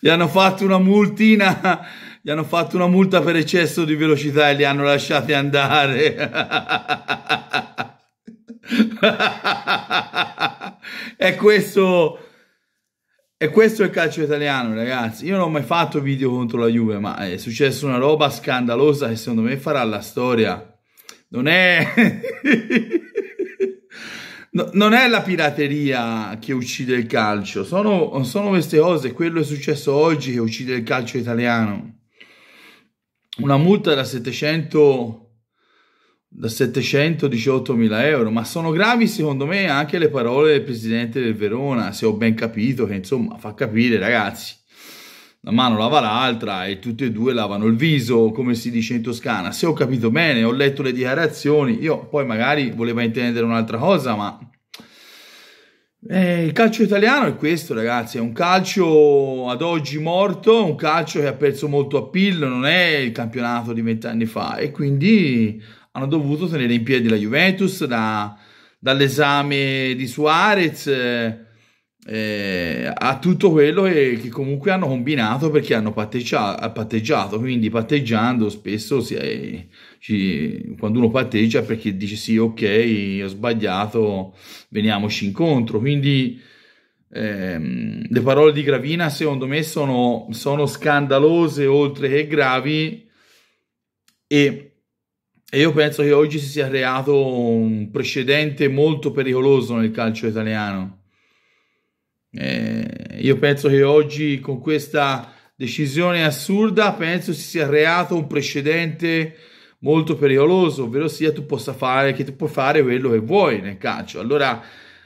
gli hanno fatto una multina, gli hanno fatto una multa per eccesso di velocità e li hanno lasciati andare. e questo e questo è il calcio italiano, ragazzi. Io non ho mai fatto video contro la Juve, ma è successa una roba scandalosa che secondo me farà la storia. Non è... no, non è la pirateria che uccide il calcio, sono, sono queste cose. Quello è successo oggi che uccide il calcio italiano. Una multa da 700 da 718 mila euro, ma sono gravi secondo me anche le parole del presidente del Verona, se ho ben capito, che insomma fa capire ragazzi, la mano lava l'altra e tutti e due lavano il viso, come si dice in Toscana. Se ho capito bene, ho letto le dichiarazioni, io poi magari voleva intendere un'altra cosa, ma eh, il calcio italiano è questo, ragazzi, è un calcio ad oggi morto, un calcio che ha perso molto appeal, non è il campionato di vent'anni fa. E quindi hanno dovuto tenere in piedi la Juventus da, dall'esame di Suarez eh, a tutto quello che, che, comunque hanno combinato perché hanno patteggiato, patteggiato quindi patteggiando spesso è, ci, quando uno patteggia perché dice sì ok ho sbagliato veniamoci incontro quindi ehm, le parole di Gravina secondo me sono, sono scandalose oltre che gravi e e io penso che oggi si sia creato un precedente molto pericoloso nel calcio italiano. Eh, io penso che oggi con questa decisione assurda penso si sia creato un precedente molto pericoloso, ovvero sia tu possa fare che tu puoi fare quello che vuoi nel calcio. Allora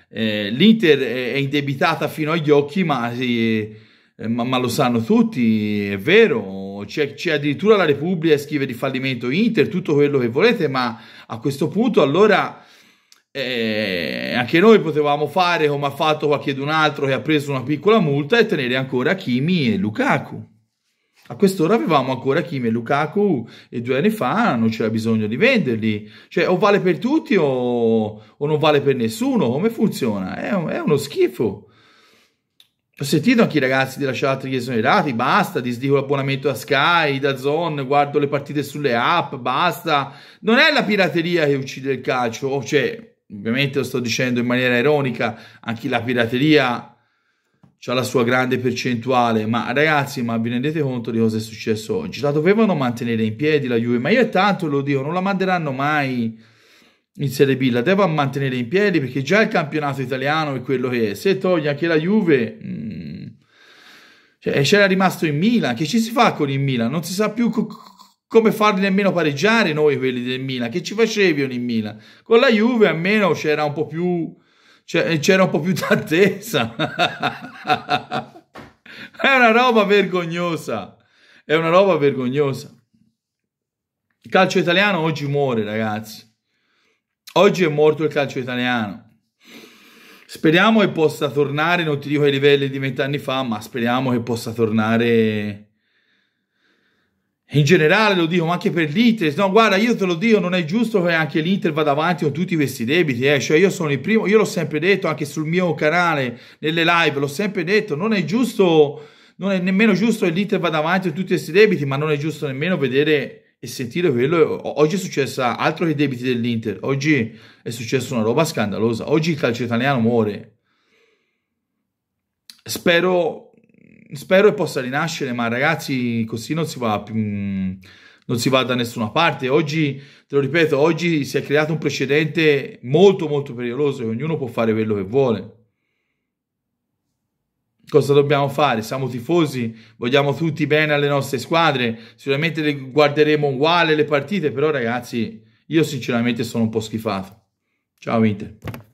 eh, l'Inter è indebitata fino agli occhi, ma, si, eh, ma, ma lo sanno tutti, è vero c'è, c'è, addirittura la Repubblica scrive di fallimento Inter, tutto quello che volete, ma a questo punto allora eh, anche noi potevamo fare come ha fatto qualche un altro che ha preso una piccola multa e tenere ancora Kimi e Lukaku. A quest'ora avevamo ancora Kimi e Lukaku e due anni fa non c'era bisogno di venderli. Cioè o vale per tutti o, o non vale per nessuno. Come funziona? È, è uno schifo. Ho sentito anche i ragazzi della chat che sono errati, basta, disdico l'abbonamento a Sky, da Zone, guardo le partite sulle app, basta. Non è la pirateria che uccide il calcio, cioè, ovviamente lo sto dicendo in maniera ironica, anche la pirateria ha la sua grande percentuale, ma ragazzi, ma vi rendete conto di cosa è successo oggi? La dovevano mantenere in piedi la Juve, ma io tanto lo dico, non la manderanno mai in Serie B, la devono mantenere in piedi perché già il campionato italiano è quello che è. Se toglie anche la Juve, mh, mm, cioè, c'era rimasto in Milan. Che ci si fa con il Milan? Non si sa più co- come farli nemmeno pareggiare noi quelli del Milan. Che ci facevano in Milan? Con la Juve almeno c'era un po' più, c'era un po' più d'attesa. è una roba vergognosa. È una roba vergognosa. Il calcio italiano oggi muore, ragazzi. Oggi è morto il calcio italiano. Speriamo che possa tornare, non ti dico ai livelli di vent'anni fa, ma speriamo che possa tornare in generale lo dico, ma anche per l'Inter. No, guarda, io te lo dico, non è giusto che anche l'Inter vada avanti con tutti questi debiti. Eh. Cioè, io sono il primo, io l'ho sempre detto anche sul mio canale, nelle live, l'ho sempre detto, non è giusto, non è nemmeno giusto che l'Inter vada avanti con tutti questi debiti, ma non è giusto nemmeno vedere e sentire quello. Oggi è successa altro che i debiti dell'Inter, oggi è successa una roba scandalosa. Oggi il calcio italiano muore. Spero, spero che possa rinascere, ma ragazzi, così non si va più. Non si va da nessuna parte. Oggi, te lo ripeto, oggi si è creato un precedente molto molto pericoloso e ognuno può fare quello che vuole. Cosa dobbiamo fare? Siamo tifosi, vogliamo tutti bene alle nostre squadre, sicuramente le guarderemo uguale le partite, però ragazzi, io sinceramente sono un po' schifato. Ciao Inter.